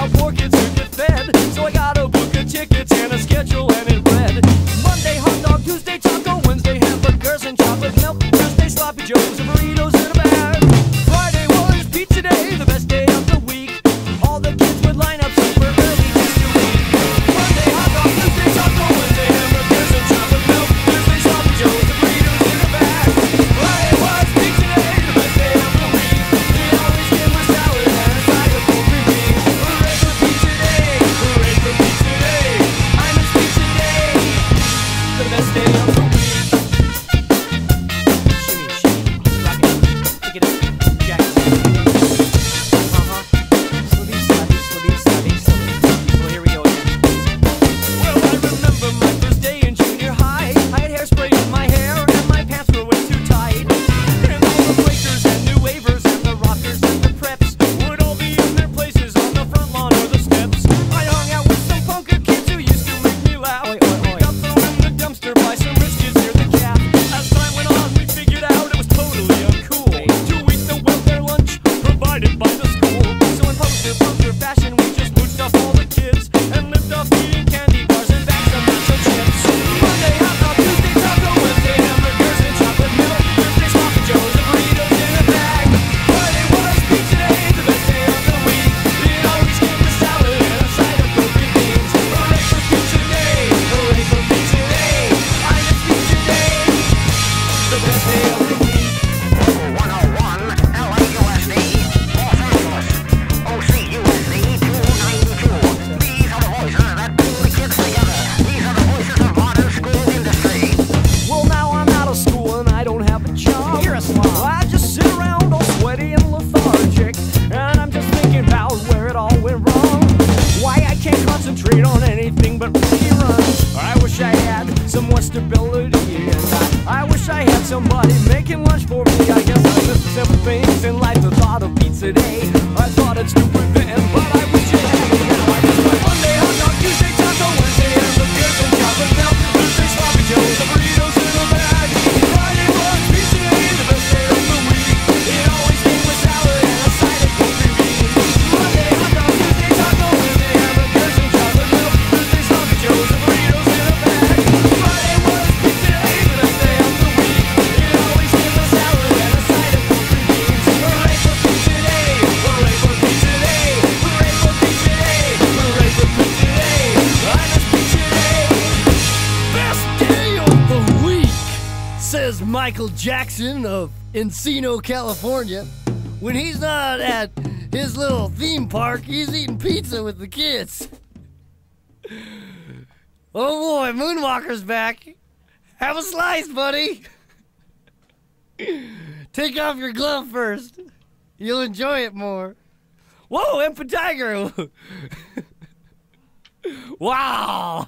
help poor kids who get fed. So I got a book of tickets and a schedule and it read. Monday hot dog, Tuesday taco, Wednesday hamburgers and chocolate milk, Thursday sloppy joes. Responsibility. And I, I wish I had somebody making lunch for me. I guess I miss the simple things in life. The thought of pizza day. Says Michael Jackson of Encino, California. When he's not at his little theme park, he's eating pizza with the kids. Oh boy, Moonwalker's back. Have a slice, buddy. Take off your glove first. You'll enjoy it more. Whoa, Empa Tiger! wow!